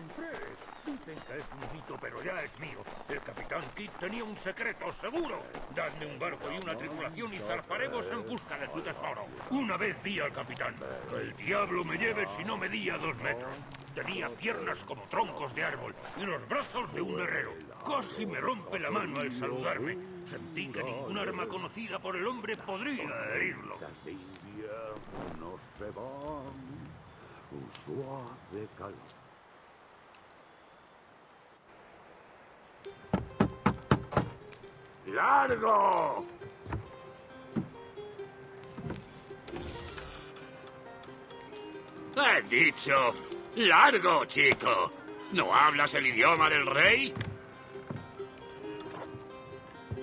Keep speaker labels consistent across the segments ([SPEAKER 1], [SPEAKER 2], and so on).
[SPEAKER 1] encontré. Dicen que es un mito, pero ya es mío. El capitán Kidd tenía un secreto, seguro. Dadme un barco y una tripulación y zarparemos en busca de su tesoro. Una vez vi al capitán. Que el diablo me lleve si no medía dos metros. Tenía piernas como troncos de árbol y los brazos de un herrero. Casi me rompe la mano al saludarme. Sentí que ningún arma conocida por el hombre podría herirlo.
[SPEAKER 2] no se van, un suave calor. ¡Largo!
[SPEAKER 3] He dicho, largo, chico. ¿No hablas el idioma del rey?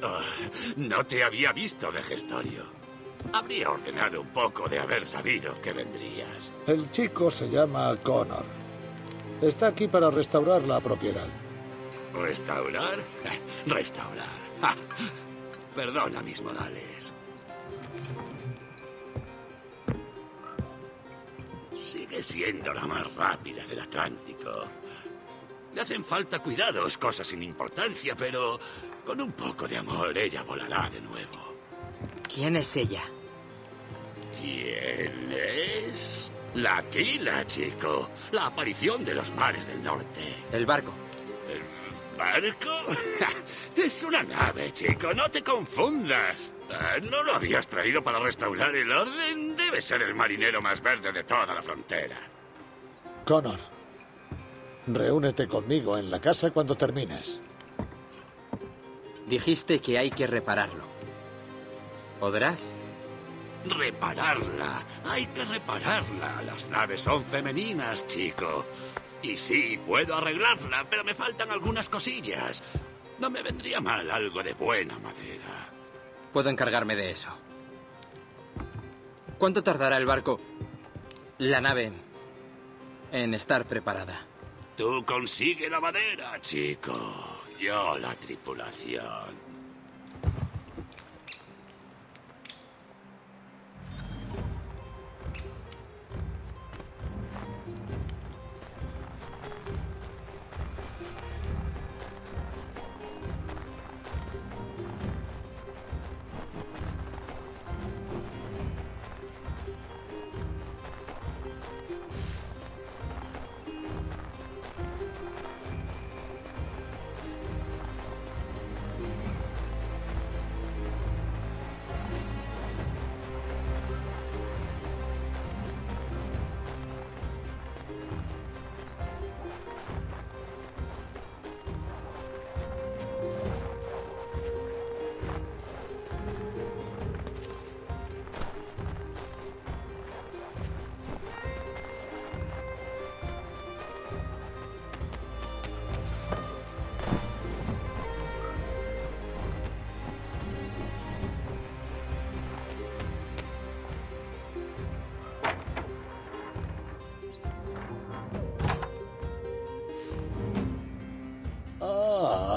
[SPEAKER 3] Ah, no te había visto de gestorio. Habría ordenado un poco de haber sabido que vendrías.
[SPEAKER 4] El chico se llama Connor. Está aquí para restaurar la propiedad.
[SPEAKER 3] ¿Restaurar? Restaurar. Ja. Perdona mis modales. Sigue siendo la más rápida del Atlántico. Le hacen falta cuidados, cosas sin importancia, pero con un poco de amor ella volará de nuevo.
[SPEAKER 5] ¿Quién es ella?
[SPEAKER 3] ¿Quién es? La Aquila, chico. La aparición de los mares del norte.
[SPEAKER 5] El barco.
[SPEAKER 3] ¿El barco? es una nave, chico. No te confundas. Ah, ¿No lo habías traído para restaurar el orden? Debe ser el marinero más verde de toda la frontera.
[SPEAKER 4] Connor, reúnete conmigo en la casa cuando termines.
[SPEAKER 5] Dijiste que hay que repararlo. ¿Podrás?
[SPEAKER 3] Repararla. Hay que repararla. Las naves son femeninas, chico. Y sí, puedo arreglarla, pero me faltan algunas cosillas. No me vendría mal algo de buena madera.
[SPEAKER 5] Puedo encargarme de eso. ¿Cuánto tardará el barco, la nave, en estar preparada?
[SPEAKER 3] Tú consigue la madera, chico. Yo la tripulación.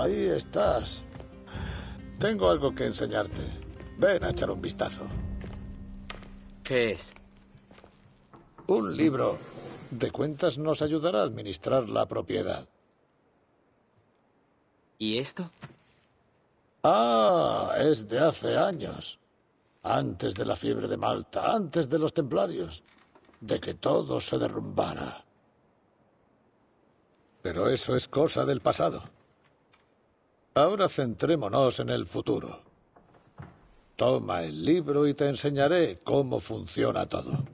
[SPEAKER 4] Ahí estás. Tengo algo que enseñarte. Ven a echar un vistazo.
[SPEAKER 5] ¿Qué es?
[SPEAKER 4] Un libro de cuentas nos ayudará a administrar la propiedad.
[SPEAKER 5] ¿Y esto?
[SPEAKER 4] Ah, es de hace años. Antes de la fiebre de Malta, antes de los templarios, de que todo se derrumbara. Pero eso es cosa del pasado. Ahora centrémonos en el futuro. Toma el libro y te enseñaré cómo funciona todo.